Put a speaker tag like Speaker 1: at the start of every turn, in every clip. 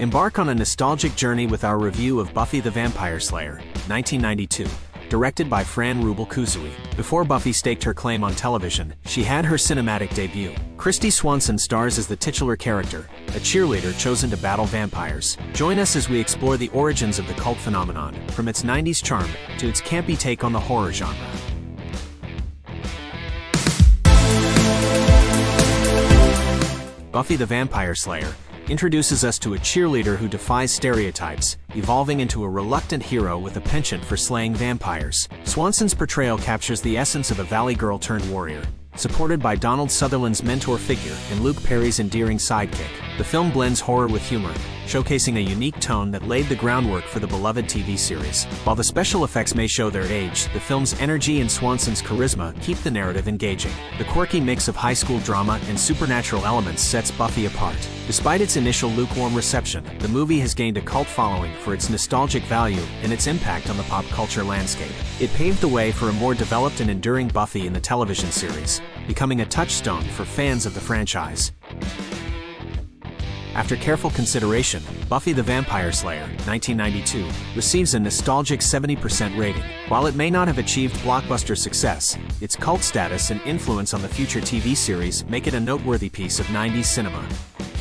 Speaker 1: Embark on a nostalgic journey with our review of Buffy the Vampire Slayer, 1992. Directed by Fran Rubel Kuzui. Before Buffy staked her claim on television, she had her cinematic debut. Kristy Swanson stars as the titular character, a cheerleader chosen to battle vampires. Join us as we explore the origins of the cult phenomenon, from its 90s charm to its campy take on the horror genre. Buffy the Vampire Slayer introduces us to a cheerleader who defies stereotypes, evolving into a reluctant hero with a penchant for slaying vampires. Swanson's portrayal captures the essence of a valley girl turned warrior, supported by Donald Sutherland's mentor figure and Luke Perry's endearing sidekick. The film blends horror with humor, showcasing a unique tone that laid the groundwork for the beloved TV series. While the special effects may show their age, the film's energy and Swanson's charisma keep the narrative engaging. The quirky mix of high school drama and supernatural elements sets Buffy apart. Despite its initial lukewarm reception, the movie has gained a cult following for its nostalgic value and its impact on the pop culture landscape. It paved the way for a more developed and enduring Buffy in the television series, becoming a touchstone for fans of the franchise. After careful consideration, Buffy the Vampire Slayer, 1992, receives a nostalgic 70% rating. While it may not have achieved blockbuster success, its cult status and influence on the future TV series make it a noteworthy piece of 90s cinema.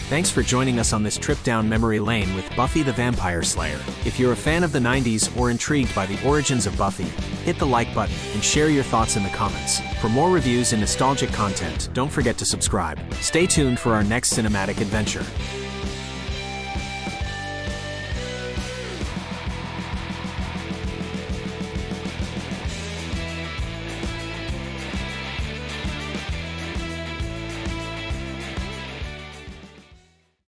Speaker 1: Thanks for joining us on this trip down memory lane with Buffy the Vampire Slayer. If you're a fan of the 90s or intrigued by the origins of Buffy, hit the like button and share your thoughts in the comments. For more reviews and nostalgic content, don't forget to subscribe. Stay tuned for our next cinematic adventure.